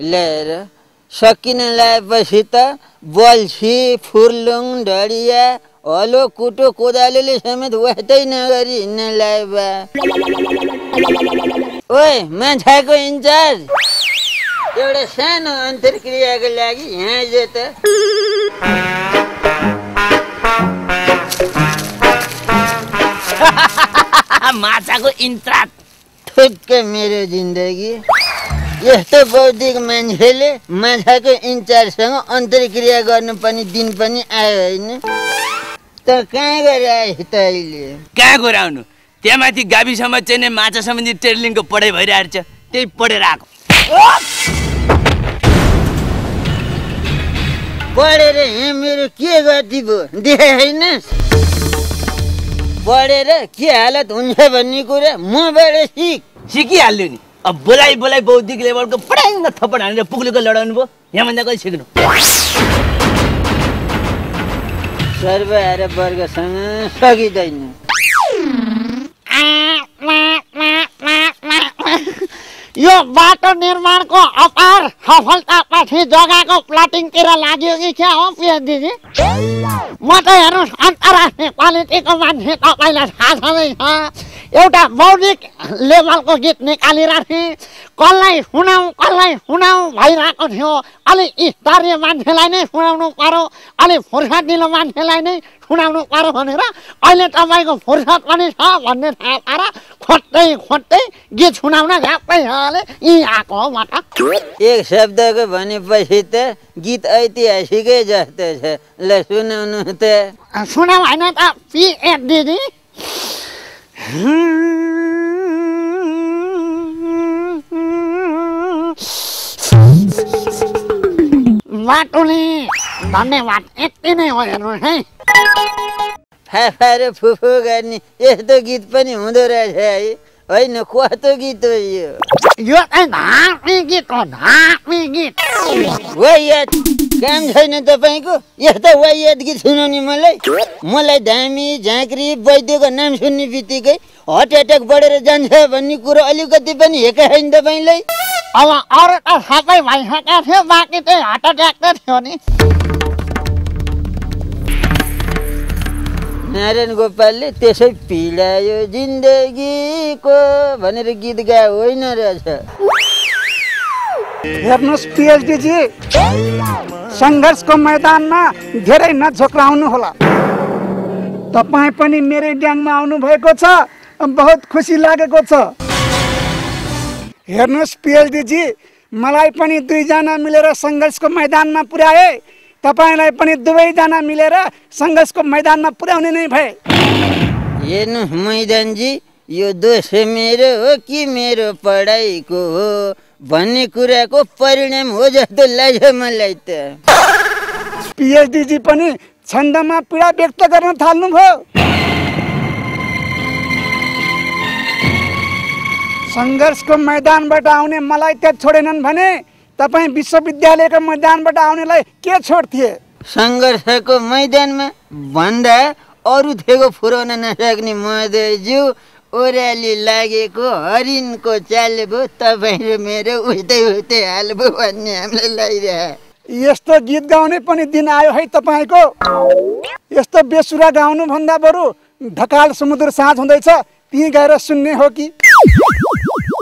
लिएर सकिन लगाएपछि त बल्छी फुर्लुङ ढडिया हलो कुटो कोदालोले समेत वास्तै नगरी हिँड्न लाए बा ओए माछाको इन्चार्ज एउटा सानो अन्तर्क्रियाको लागि यहाँ जो त माछाको इन्ट्राट ठुक्क मेरो जिन्दगी। यस्तो बौद्धिक मान्छेले माछाको इन्चार्जसँग अन्तर्क्रिया गर्नुपर्ने दिन पनि आयो होइन। त कहाँ गएर आएछ त अहिले? कहाँ गराउनु त्यहाँ माथि गाविसम्म चाहिँ नै माछा सम्बन्धी ट्रेनिङको पढाइ भइरहेको छ त्यही पढेर आएको। पढेर यहाँ मेरो के गति भयो देखे होइन पढेर के हालत हुन्छ भन्ने कुरा मबाट सिक। सिकिहाल्यो नि। अब बोलाइ बोलाइ बौद्धिक लेभलको पढाइ थप्पड हानेर पुग्लेको लडाउनु भयो। यहाँभन्दा कहिले सिक्नु। सर्वहारा वर्गसँग सकिँदैन। यो बाटो निर्माणको अपार सफलतापछि जग्गाको प्लटिङतिर लाग्यो कि क्या हो पिएचडीजी म त हेर्नुहोस् अन्तर्राष्ट्रिय क्वालिटीको मान्छे तपाईँलाई थाहा छँदैछ एउटा बौद्धिक लेभलको गीत निकालिरहेको थिएँ कसलाई सुनाउँ कसलाई सुनाउँ भइरहेको थियो। अलिक स्तरीय मान्छेलाई नै सुनाउनु पर्यो अलिक फुर्सद दिनु मान्छेलाई नै सुनाउनु पर्यो भनेर अहिले तपाईँको फुर्सद पनि छ भन्ने थाहा पाएर खोज्दै खोज्दै गीत सुनाउन झ्याप्पै हाले यहीँ आएको हो म त एक शब्दको भनेपछि त गीत ऐतिहासिकै जस्तो छ ल सुनाउनु त। सुनाऊ होइन त पिएचडीजी बाटोले धन्यवाद यति नै हो हेर्नुहोस् है फाफा र फुफु गर्ने यस्तो गीत पनि हुँदो रहेछ है। होइन कस्तो गीत हो यो? यो चाहिँ धामी गीत हो धामी गीत। काम छैन तपाईँको? यस्तो वाइयात गीत सुनाउने मलाई। मलाई धामी झाँक्री वैद्यको नाम सुन्ने बित्तिकै हार्ट एट्याक बढेर जान्छ भन्ने कुरो अलिकति पनि हेका छैन तपाईँलाई। अब अरू त सबै भइसकेको थियो बाँकी चाहिँ हार्ट एट्याक त थियो नि। नारायण गोपालले त्यसै पिलायो जिन्दगीको भनेर गीत गाए होइन रहेछ हेर्नुहोस् पिएचडीजी सङ्घर्षको मैदानमा धेरै नझोक्राउनु होला तपाईँ पनि मेरै ड्याङमा आउनुभएको छ बहुत खुसी लागेको छ हेर्नुहोस् पिएचडीजी मलाई पनि दुईजना मिलेर सङ्घर्षको मैदानमा पुर्याए तपाईँलाई पनि दुवैजना मिलेर सङ्घर्षको मैदानमा पुर्याउने नै भए। हेर्नु मैदानजी यो दोष मेरो हो कि मेरो पढाइको हो? भन्ने कुराको परिणाम हो जस्तो लाग्छ मलाई त। पिएचडीजी पनि छन्दमा पीडा व्यक्त गर्न थाल्नुभयो। सङ्घर्षको मैदानबाट आउने मलाई त्यहाँ छोडेनन् भने तपाईँ विश्वविद्यालयको मैदानबाट आउनेलाई के छोड्थे सङ्घर्षको मैदानमा भन्दा अरू थेगो फुराउन नसक्ने मधेज्यू ओह्राली लागेको हरिणको चाल भयो तपाईँ र मेरो उस्तै उस्तै हाल भयो भन्ने हामीलाई लागिरहे। यस्तो गीत गाउने पनि दिन आयो है तपाईँको। यस्तो बेसुरा गाउनु भन्दा बरु ढकाल समुद्र साँझ हुँदैछ त्यहीँ गएर सुन्ने हो कि?